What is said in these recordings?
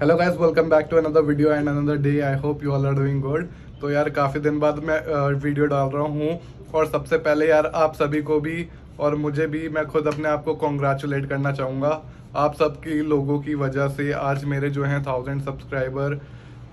Hello guys welcome back to another video and another day I hope you all are doing good तो यार, काफ़ी दिन बाद मैं वीडियो डाल रहा हूँ। और सबसे पहले यार, आप सभी को भी और मुझे भी, मैं खुद अपने आप को कॉन्ग्रेचुलेट करना चाहूँगा। आप सबकी, लोगों की वजह से आज मेरे जो हैं थाउज़ेंड सब्सक्राइबर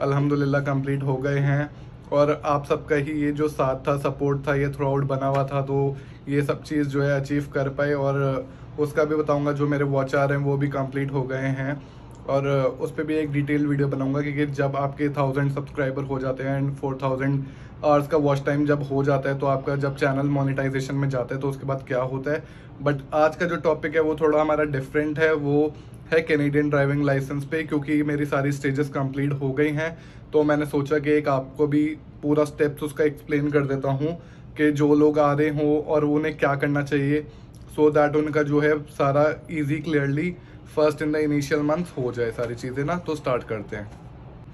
अल्हम्दुलिल्लाह कंप्लीट हो गए हैं। और आप सबका ही ये जो साथ था सपोर्ट था, ये थ्रू आउट बना हुआ था तो ये सब चीज़ जो है अचीव कर पाए। और उसका भी बताऊँगा, जो मेरे वॉच आ रहे हैं, वो भी कंप्लीट हो गए हैं। और उस पर भी एक डिटेल वीडियो बनाऊँगा क्योंकि जब आपके थाउज़ेंड सब्सक्राइबर हो जाते हैं एंड फोर थाउज़ेंड आवर्स का वॉच टाइम जब हो जाता है तो आपका जब चैनल मोनिटाइजेशन में जाता है तो उसके बाद क्या होता है? बट आज का जो टॉपिक है वो थोड़ा हमारा डिफरेंट है, वो है कैनेडियन ड्राइविंग लाइसेंस पे क्योंकि मेरी सारी स्टेजेस कंप्लीट हो गई हैं। तो मैंने सोचा कि एक आपको भी पूरा स्टेप्स उसका एक्सप्लेन कर देता हूँ कि जो लोग आ रहे हों और उन्हें क्या करना चाहिए सो so दैट उनका जो है सारा easy clearly first in the initial month हो जाए सारी चीज़ें ना तो स्टार्ट करते हैं।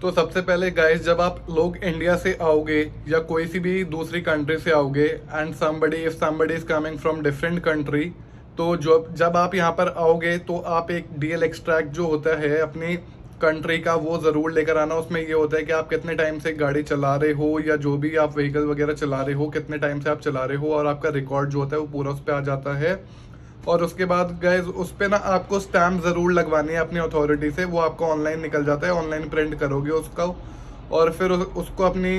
तो सबसे पहले गाइस जब आप लोग इंडिया से आओगे या कोई सी भी दूसरी कंट्री से आओगे and somebody if somebody is coming from different country तो जो जब आप यहाँ पर आओगे तो आप एक डीएल एक्सट्रैक्ट जो होता है अपनी कंट्री का, वो ज़रूर लेकर आना। उसमें ये होता है कि आप कितने टाइम से गाड़ी चला रहे हो, या जो भी आप व्हीकल वगैरह चला रहे हो, कितने टाइम से आप चला रहे हो, और आपका रिकॉर्ड जो होता है, वो पूरा उस पर आ जाता है। और उसके बाद गए उस पर ना आपको स्टैम्प ज़रूर लगवानी है अपनी अथॉरिटी से। वो आपको ऑनलाइन निकल जाता है ऑनलाइन प्रिंट करोगे उसका। और फिर उसको अपनी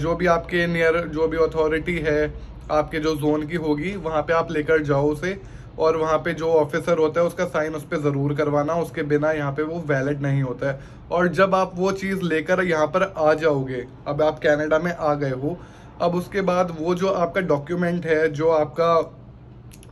जो भी आपके नियर जो भी अथॉरिटी है, आपके जो जोन की होगी, वहाँ पे आप लेकर जाओ उसे। और वहाँ पे जो ऑफिसर होता है, उसका साइन उस पर ज़रूर करवाना। उसके बिना यहाँ पे वो वैलिड नहीं होता है। और जब आप वो चीज़ लेकर यहाँ पर आ जाओगे, अब आप कनाडा में आ गए हो, अब उसके बाद वो जो आपका डॉक्यूमेंट है, जो आपका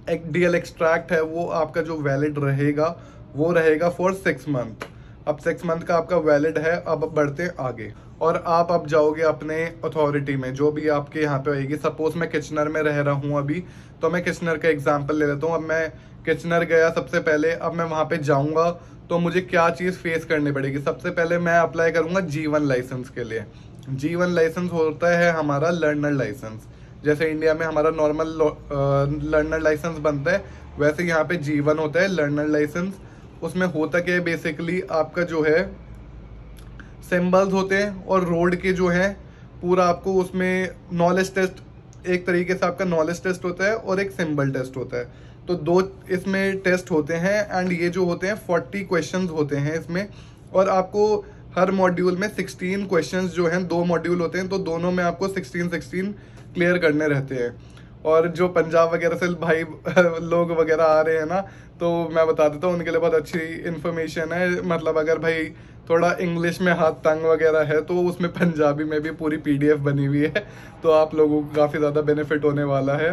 डी एल एक्सट्रैक्ट है, वो आपका जो वैलिड रहेगा, वो रहेगा फॉर सिक्स मंथ अब सिक्स मंथ का आपका वैलिड है, अब बढ़ते आगे. और आप अब जाओगे अपने अथॉरिटी में, जो भी आपके यहाँ पे आएगी. सपोज़ मैं किचनर में रह रहा हूँ अभी तो मैं किचनर का एग्ज़ाम्पल ले लेता हूँ. अब मैं किचनर गया सबसे पहले, अब मैं वहाँ पे जाऊँगा तो मुझे क्या चीज़ फेस करनी पड़ेगी? सबसे पहले मैं अप्लाई करूँगा जीवन लाइसेंस के लिए. जीवन लाइसेंस होता है हमारा लर्नर लाइसेंस जैसे इंडिया में हमारा नॉर्मल लर्नर लाइसेंस बनता है, वैसे यहाँ पे जीवन होता है लर्नर लाइसेंस उसमें होता क्या है बेसिकली आपका जो है सिंबल्स होते हैं और रोड के जो है, पूरा आपको उसमें नॉलेज टेस्ट एक तरीके से आपका नॉलेज टेस्ट होता है और एक सिंबल टेस्ट होता है। तो दो इसमें टेस्ट होते हैं एंड ये जो होते हैं फोर्टी क्वेश्चन होते हैं इसमें। और आपको हर मॉड्यूल में सिक्सटीन क्वेश्चन जो हैं, दो मॉड्यूल होते हैं तो दोनों में आपको सिक्सटीन सिक्सटीन क्लियर करने रहते हैं। और जो पंजाब वगैरह से भाई, लोग वगैरह आ रहे हैं ना तो मैं बता देता हूँ, उनके लिए बहुत अच्छी इन्फॉर्मेशन है। मतलब अगर भाई थोड़ा इंग्लिश में हाथ तंग वगैरह है तो उसमें पंजाबी में भी पूरी पीडीएफ बनी हुई है तो आप लोगों को काफ़ी ज़्यादा बेनिफिट होने वाला है।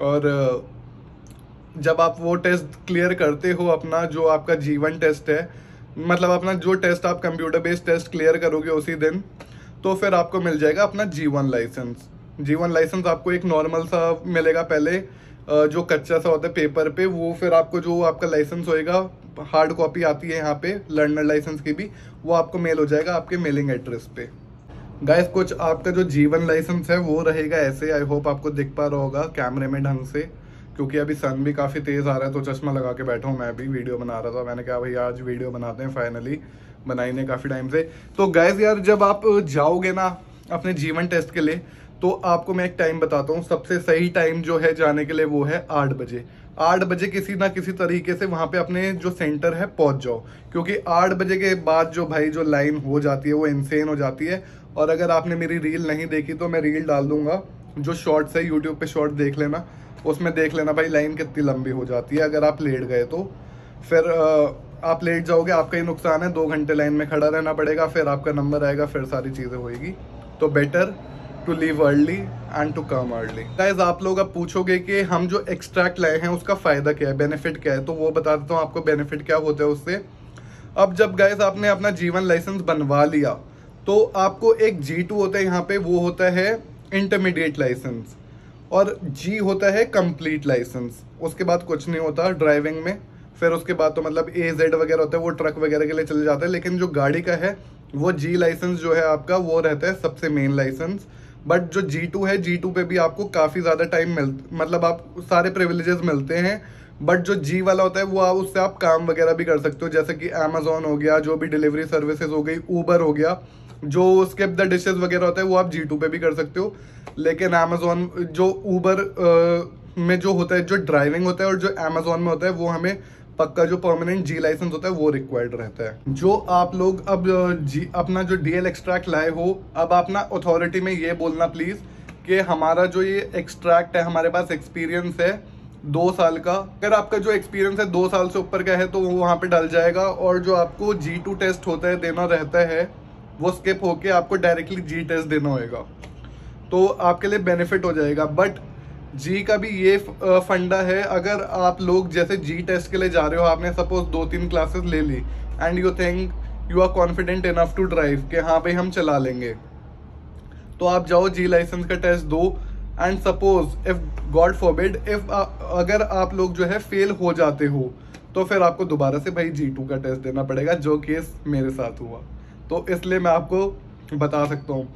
और, जब आप वो टेस्ट क्लियर करते हो अपना, जो आपका जीवन टेस्ट है मतलब अपना जो टेस्ट आप कंप्यूटर बेस्ड टेस्ट क्लियर करोगे उसी दिन तो फिर आपको मिल जाएगा अपना जीवन लाइसेंस जीवन लाइसेंस आपको एक नॉर्मल सा मिलेगा पहले जो कच्चा सा होता है पेपर पे, वो फिर आपको जो आपका लाइसेंस होएगा हार्ड कॉपी आती है यहाँ पे लर्नर लाइसेंस की भी, वो आपको मेल हो जाएगा आपके मेलिंग एड्रेस पे। गाइस कुछ आपका जो जीवन लाइसेंस है, वो रहेगा ऐसे आई होप आपको दिख पा रहा होगा कैमरे में ढंग से। क्योंकि अभी सन भी काफ़ी तेज़ आ रहा है तो चश्मा लगा के बैठा हूँ मैं भी वीडियो बना रहा था। मैंने कहा, भाई, आज वीडियो बनाते हैं फाइनली बनाई ने काफ़ी टाइम से। तो गैस यार, जब आप जाओगे ना अपने जीवन टेस्ट के लिए तो आपको मैं एक टाइम बताता हूँ। सबसे सही टाइम जो है जाने के लिए वो है आठ बजे। आठ बजे किसी ना किसी तरीके से वहाँ पे अपने जो सेंटर है, पहुँच जाओ। क्योंकि आठ बजे के बाद जो भाई, जो लाइन हो जाती है, वो इंसेन हो जाती है। और अगर आपने मेरी रील नहीं देखी तो मैं रील डाल दूँगा। जो शॉर्ट्स है यूट्यूब पे शॉर्ट देख लेना। उसमें देख लेना भाई, लाइन कितनी लंबी हो जाती है। अगर आप लेट गए तो। फिर आप लेट जाओगे, आपका ही नुकसान है। दो घंटे लाइन में खड़ा रहना पड़ेगा, फिर आपका नंबर आएगा, फिर सारी चीज़ें होएगी। तो better to leave early and to come early guys आप लोग अब पूछोगे कि हम जो एक्सट्रैक्ट लाए हैं, उसका फ़ायदा क्या है बेनिफिट क्या है? तो वो बता देता हूँ आपको बेनिफिट क्या होता है उससे। अब जब गाइज़ आपने अपना जीवन लाइसेंस बनवा लिया तो आपको एक जी टू होता है यहाँ पे, वो होता है इंटरमीडिएट लाइसेंस और जी होता है कंप्लीट लाइसेंस उसके बाद कुछ नहीं होता ड्राइविंग में. फिर उसके बाद तो मतलब ए जेड वगैरह होता है, वो ट्रक वगैरह के लिए चले जाते हैं, लेकिन जो गाड़ी का है, वो जी लाइसेंस जो है आपका, वो रहता है सबसे मेन लाइसेंस बट जो जी टू है जी टू पे भी आपको काफ़ी ज़्यादा टाइम मिल मतलब आप सारे प्रिविलेजेस मिलते हैं. बट जो जी वाला होता है, वो आप, उससे आप काम वगैरह भी कर सकते हो। जैसे कि अमेजोन हो गया, जो भी डिलीवरी सर्विसेज़ हो गई ऊबर हो गया, जो स्किप द डिशेज वगैरह होता है, वो आप जी टू पे भी कर सकते हो। लेकिन अमेजोन जो ऊबर में जो होता है, जो ड्राइविंग होता है और जो अमेजोन में होता है, वो हमें पक्का जो परमानेंट जी लाइसेंस होता है, वो रिक्वायर्ड रहता है। जो आप लोग अब जी अपना जो डीएल एक्सट्रैक्ट लाए हो, अब आप ना अथॉरिटी में ये बोलना प्लीज़ कि हमारा जो ये एक्सट्रैक्ट है, हमारे पास एक्सपीरियंस है दो साल का। अगर आपका जो एक्सपीरियंस है दो साल से ऊपर का है तो वो वहाँ पे डल जाएगा। और जो आपको जी टू टेस्ट होता है, देना रहता है, वो स्किप होके आपको डायरेक्टली जी टेस्ट देना होगा तो आपके लिए बेनिफिट हो जाएगा। बट जी का भी ये फंडा है, अगर आप लोग जैसे जी टेस्ट के लिए जा रहे हो, आपने सपोज़ दो तीन क्लासेस ले ली and you think you are confident enough to drive कि हाँ भाई हम चला लेंगे। तो आप जाओ जी लाइसेंस का टेस्ट दो and suppose if God forbid if अगर आप लोग जो है फेल हो जाते हो तो फिर आपको दोबारा से भाई जी का टेस्ट देना पड़ेगा, जो केस मेरे साथ हुआ। तो इसलिए मैं आपको बता सकता हूँ।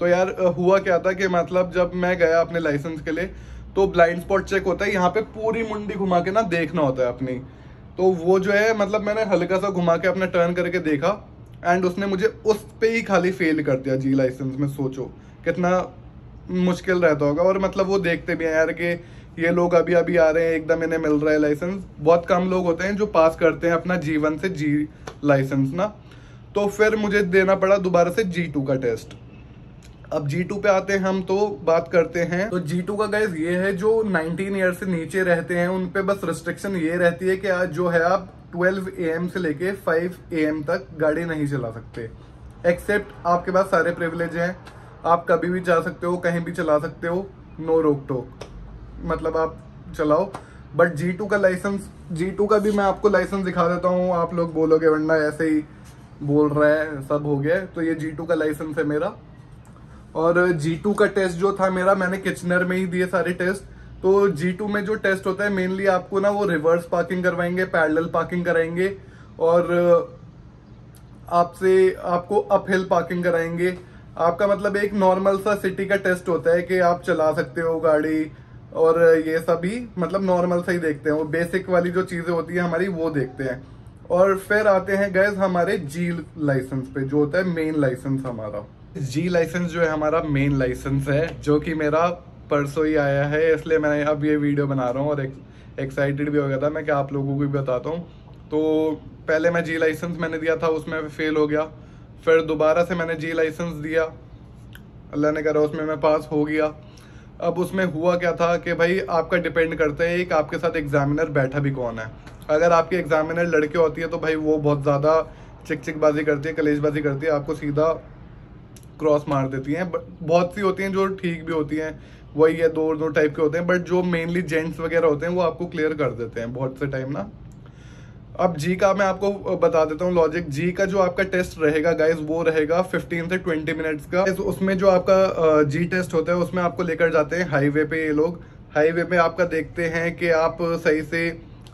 तो यार हुआ क्या था कि मतलब जब मैं गया अपने लाइसेंस के लिए तो ब्लाइंड स्पॉट चेक होता है, यहाँ पे पूरी मुंडी घुमा के ना देखना होता है अपनी। तो वो जो है मतलब मैंने हल्का सा घुमा के अपना टर्न करके देखा एंड उसने मुझे उस पे ही खाली फेल कर दिया जी लाइसेंस में, सोचो। कितना मुश्किल रहता होगा और मतलब वो देखते भी हैं यार कि ये लोग अभी अभी आ रहे हैं, एकदम इन्हें मिल रहा है लाइसेंस बहुत कम लोग होते हैं जो पास करते हैं अपना जीवन से जी लाइसेंस ना? तो फिर मुझे देना पड़ा दोबारा से जी टू का टेस्ट अब टू पे आते हैं हम तो बात करते हैं। तो जी टू का गाइज़ ये है जो 19 ईयर से नीचे रहते हैं, उन पे बस रिस्ट्रिक्शन ये रहती है कि आज जो है आप 12 एम से लेके 5 एम तक गाड़ी नहीं चला सकते। एक्सेप्ट आपके पास सारे प्रिविलेज हैं। आप कभी भी जा सकते हो, कहीं भी चला सकते हो नो रोक टोक मतलब आप चलाओ। बट जी टू का लाइसेंस जी टू का भी मैं आपको लाइसेंस दिखा देता हूँ। आप लोग बोलोगे वरना ऐसे ही बोल रहा है, सब हो गया तो ये जी टू का लाइसेंस है मेरा। और जी2 का टेस्ट जो था मेरा, मैंने किचनर में ही दिए सारे टेस्ट तो जी2 में जो टेस्ट होता है मेनली आपको ना वो रिवर्स पार्किंग करवाएँगे पैरेलल पार्किंग कराएँगे। और आपसे, आपको अपहिल पार्किंग कराएँगे। आपका मतलब एक नॉर्मल सा सिटी का टेस्ट होता है कि आप चला सकते हो गाड़ी और ये सभी मतलब नॉर्मल सा ही देखते हैं। वो बेसिक वाली जो चीज़ें होती है हमारी, वो देखते हैं। और फिर आते हैं गैस हमारे जी लाइसेंस पे, जो होता है मेन लाइसेंस हमारा। जी लाइसेंस जो है हमारा मेन लाइसेंस है, जो कि मेरा परसों ही आया है, इसलिए मैं अब ये वीडियो बना रहा हूँ और एक्साइटेड भी हो गया था। मैं क्या आप लोगों को भी बताता हूँ। तो पहले मैं जी लाइसेंस मैंने दिया था, उसमें फेल हो गया। फिर दोबारा से मैंने जी लाइसेंस दिया। अल्लाह ने करा उसमें मैं पास हो गया। अब उसमें हुआ क्या था कि भाई, आपका डिपेंड करता है एक आपके साथ एग्जामिनर बैठा भी कौन है। अगर आपकी एग्जामिनर लड़के होती है तो भाई वो बहुत ज़्यादा चिक चिकबाजी करती है, कलेजबाजी करती है, आपको सीधा क्रॉस मार देती हैं। बहुत सी होती हैं जो ठीक भी होती हैं, वही है दो दो टाइप के होते हैं बट जो मेनली जेंट्स वगैरह होते हैं, वो आपको क्लियर कर देते हैं। बहुत से टाइम ना। अब जी का मैं आपको बता देता हूँ लॉजिक जी का जो आपका टेस्ट रहेगा गाइज़ वो रहेगा 15 से 20 मिनट्स का. उसमें जो आपका जी टेस्ट होता है, उसमें आपको लेकर जाते हैं हाईवे पे ये लोग. हाईवे पे आपका देखते हैं कि आप सही से,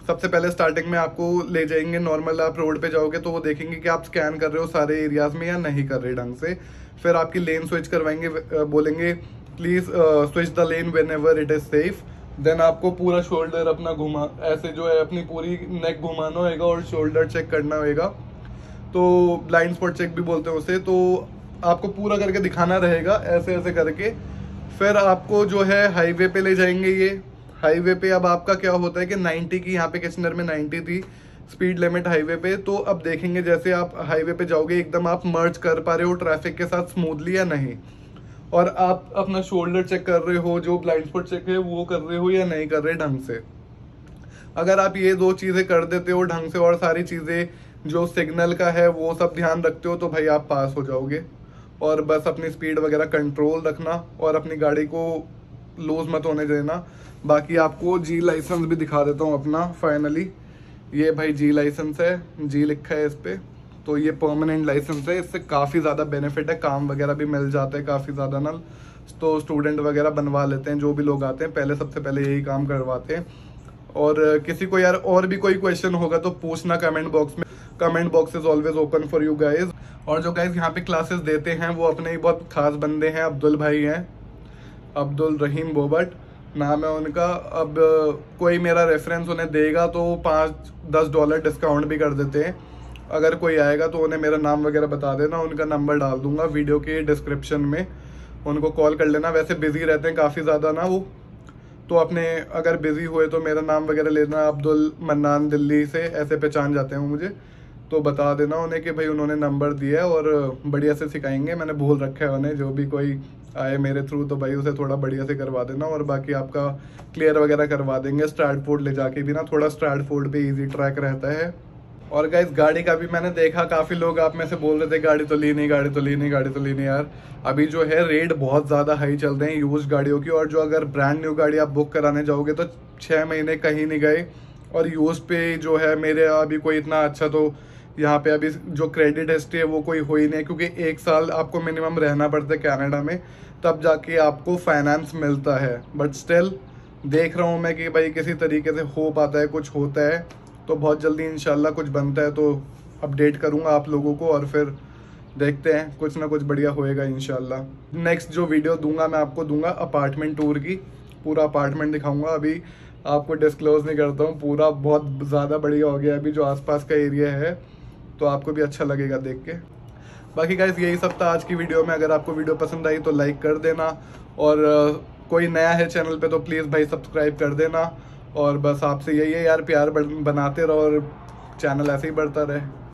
सबसे पहले स्टार्टिंग में आपको ले जाएँगे. नॉर्मल आप रोड पे जाओगे तो वो देखेंगे कि आप स्कैन कर रहे हो सारे एरियाज़ में या नहीं कर रहे ढंग से. फिर आपकी लेन स्विच करवाएँगे बोलेंगे please switch the lane whenever it is safe then आपको पूरा शोल्डर अपना घुमा, ऐसे जो है अपनी पूरी नेक घुमाना होएगा और शोल्डर चेक करना होएगा। तो ब्लाइंड स्पॉट चेक भी बोलते हैं उसे तो आपको पूरा करके दिखाना रहेगा ऐसे ऐसे करके। फिर आपको जो है हाईवे पे ले जाएँगे ये। हाईवे पे अब आपका क्या होता है कि 90 की, यहाँ पे किचनर में 90 थी स्पीड लिमिट हाईवे पे। तो अब देखेंगे जैसे आप हाईवे पे जाओगे, एकदम आप मर्ज कर पा रहे हो ट्रैफ़िक के साथ स्मूथली या नहीं। और आप अपना शोल्डर चेक कर रहे हो, जो ब्लाइंड स्पॉट चेक है, वो कर रहे हो या नहीं कर रहे ढंग से? अगर आप ये दो चीज़ें कर देते हो ढंग से और सारी चीज़ें जो सिग्नल का है, वो सब ध्यान रखते हो तो भाई आप पास हो जाओगे। और बस अपनी स्पीड वगैरह कंट्रोल रखना और अपनी गाड़ी को लूज मत होने देना। बाकी आपको जी लाइसेंस भी दिखा देता हूँ अपना फाइनली ये भाई जी लाइसेंस है जी लिखा है इस पर तो ये परमानेंट लाइसेंस है, इससे काफ़ी ज़्यादा बेनिफिट है, काम वगैरह भी मिल जाता है काफ़ी ज़्यादा ना तो स्टूडेंट वगैरह बनवा लेते हैं, जो भी लोग आते हैं, पहले सबसे पहले यही काम करवाते हैं। और किसी को यार और भी कोई क्वेश्चन होगा तो पूछना कमेंट बॉक्स में। Comment box is always open for you guys और जो गाइज़ यहाँ पे क्लासेस देते हैं, वो अपने ही बहुत खास बंदे हैं, अब्दुल भाई हैं। अब्दुल रहीम बोबट, नाम है उनका। अब कोई मेरा रेफरेंस उन्हें देगा तो पाँच, दस डॉलर डिस्काउंट भी कर देते हैं। अगर कोई आएगा तो उन्हें मेरा नाम वगैरह बता देना, उनका नंबर डाल दूँगा वीडियो के डिस्क्रिप्शन में। उनको कॉल कर लेना। वैसे बिज़ी रहते हैं काफ़ी ज़्यादा ना वो। तो अपने अगर बिज़ी हुए तो मेरा नाम वगैरह लेना। अब्दुल मन्नान दिल्ली से ऐसे पहचान जाते हैं मुझे। तो बता देना उन्हें कि भाई उन्होंने नंबर दिया है और बढ़िया से सिखाएँगे। मैंने भूल रखा है उन्हें, जो भी कोई आए मेरे थ्रू तो भाई उसे थोड़ा बढ़िया से करवा देना और बाकी आपका क्लियर वगैरह करवा देंगे। स्ट्राटफोर्ड ले जाके भी ना, थोड़ा स्ट्राटफोर्ड पे इजी ट्रैक रहता है। और गाइस गाड़ी का भी मैंने देखा, काफ़ी लोग आप में से बोल रहे थे, गाड़ी तो ली नहीं गाड़ी तो ली नहीं गाड़ी तो ली नहीं यार। अभी जो है रेट बहुत ज़्यादा हाई चल रहे हैं यूज़ गाड़ियों की और जो अगर ब्रांड न्यू गाड़ी आप बुक कराने जाओगे तो छः महीने कहीं नहीं गए। और यूज़ पे जो है, मेरे अभी कोई इतना अच्छा तो यहाँ पे अभी जो क्रेडिट हिस्ट्री है, वो कोई हो ही नहीं क्योंकि एक साल आपको मिनिमम रहना पड़ता है कैनेडा में, तब जाके आपको फाइनेंस मिलता है। बट स्टिल देख रहा हूँ मैं कि भाई किसी तरीके से हो पाता है, कुछ होता है। तो बहुत जल्दी इंशाल्लाह कुछ बनता है तो अपडेट करूँगा आप लोगों को और फिर देखते हैं, कुछ ना कुछ बढ़िया होएगा इनशाला नेक्स्ट जो वीडियो दूँगा, मैं आपको दूँगा अपार्टमेंट टूर की। पूरा अपार्टमेंट दिखाऊँगा। अभी आपको डिस्क्लोज नहीं करता हूँ, पूरा बहुत ज़्यादा बढ़िया हो गया अभी जो आसपास का एरिया है तो आपको भी अच्छा लगेगा देख के। बाकी गाइज़ यही सब था आज की वीडियो में। अगर आपको वीडियो पसंद आई तो लाइक कर देना। और कोई नया है चैनल पे तो प्लीज़ भाई सब्सक्राइब कर देना। और बस आपसे यही है यार, प्यार बनाते रहो और चैनल ऐसे ही बढ़ता रहे।